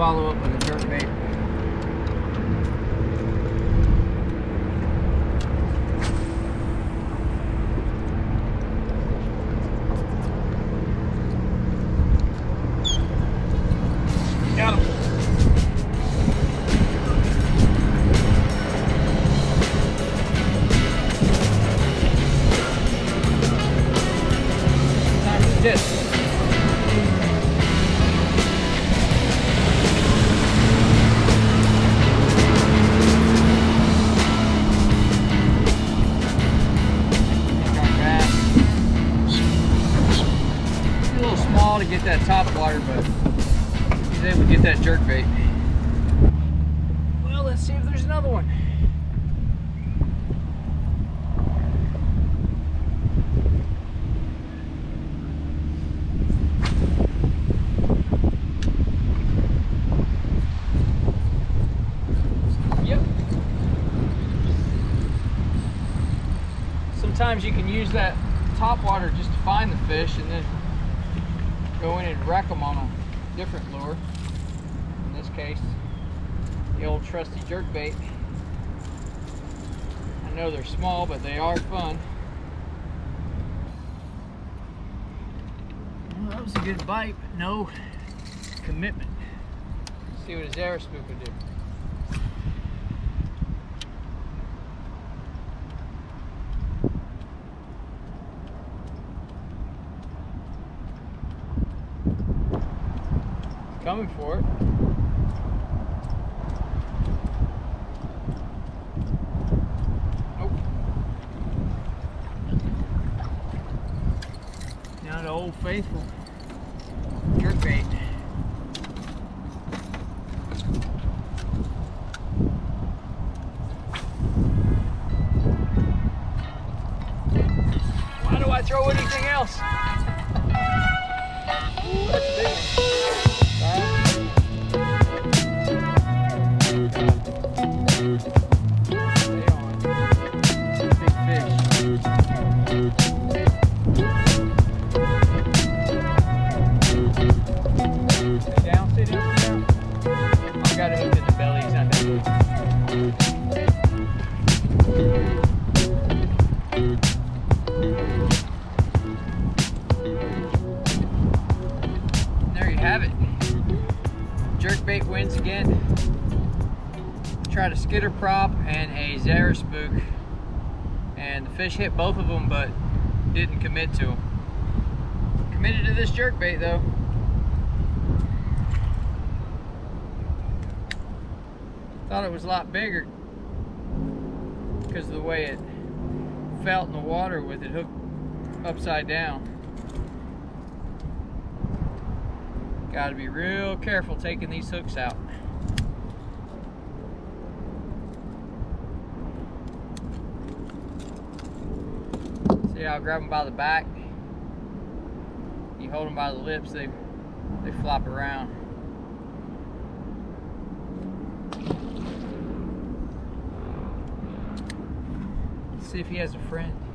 follow up with a jerk bait. Got small to get that top water, but he's able to get that jerk bait. Well, let's see if there's another one. Sometimes you can use that top water just to find the fish and then go in and wreck them on a different lure. In this case, the old trusty jerk bait. I know they're small, but they are fun. Well, that was a good bite, but no commitment. Let's see what a Zara spook would do. Coming for it. Nope. Now the old faithful jerk bait. Why do I throw anything else? Have it. Jerkbait wins again. Tried a skitter prop and a Zara spook. And the fish hit both of them, but didn't commit to them. Committed to this jerkbait though. Thought it was a lot bigger because of the way it felt in the water with it hooked upside down. Got to be real careful taking these hooks out. See, how I'll grab them by the back. You hold them by the lips, they they flop around. See if he has a friend.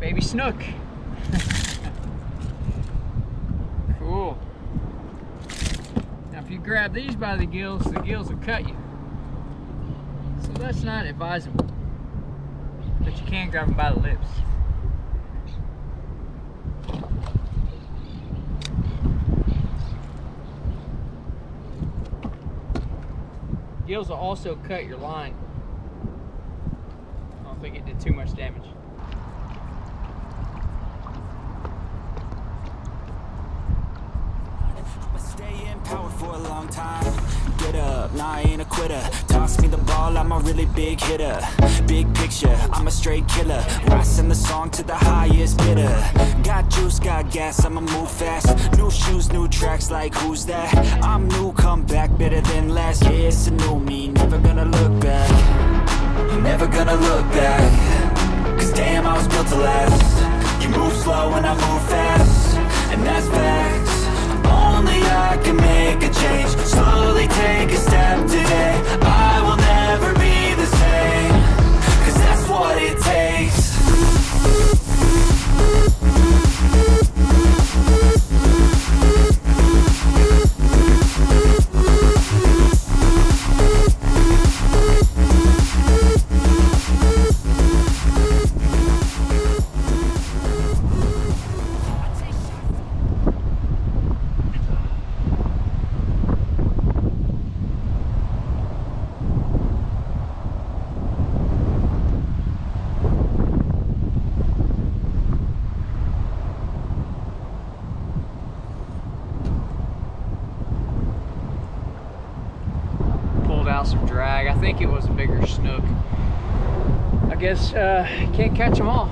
Baby snook. cool. Now if you grab these by the gills, the gills will cut you. So that's not advisable. But you can grab them by the lips. Gills will also cut your line. I don't think it did too much damage. Stay in power for a long time. Get up, nah, I ain't a quitter. Toss me the ball, I'm a really big hitter. Big picture, I'm a straight killer. Rising the song to the highest bidder. Got got gas, I'ma move fast. New shoes, new tracks, like who's that? I'm new, come back, better than last. Yeah, it's a new me, never gonna look back. Never gonna look back. Cause damn, I was built to last. You move slow and I move fast. And that's facts. Only I can make a change. Drag. I think it was a bigger snook. I guess uh, can't catch them all.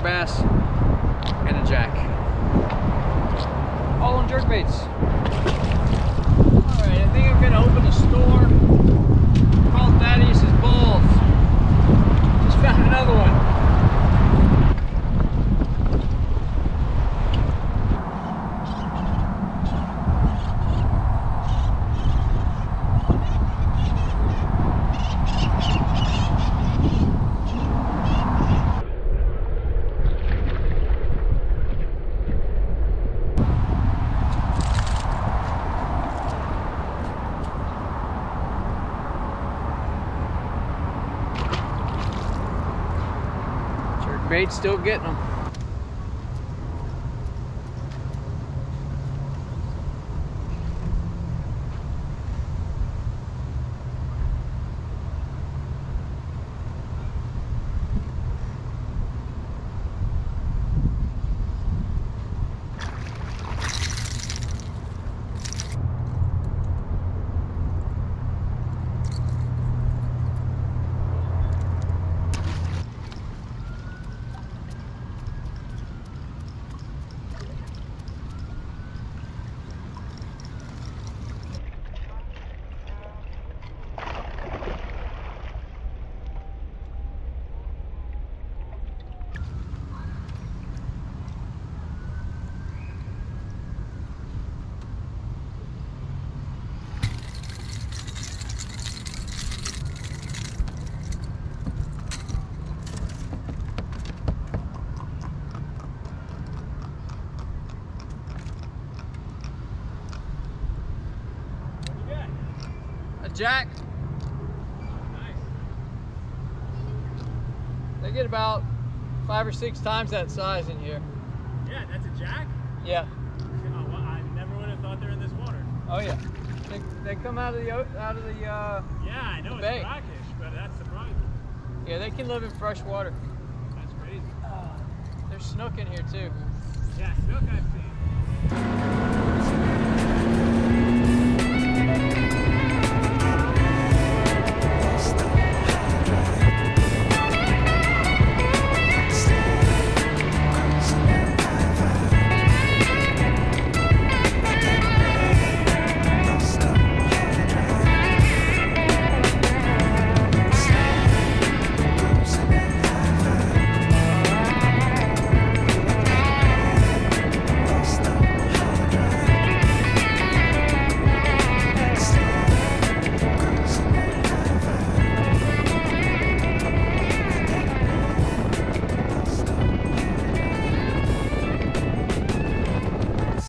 Bass, and a jack. All on jerk baits. Alright, I think I'm gonna open a store called Thadeus's Bulls. Just found another one. Jerk bait still getting them. Jack. They get about five or six times that size in here. Yeah, that's a jack? Yeah. Oh, well, I never would have thought they're in this water. Oh yeah. They, they come out of the out of the uh, Yeah, I know Bay. it's brackish, but that's surprising. yeah. They can live in fresh water. That's crazy. There's snook in here too. Yeah, snook I've seen.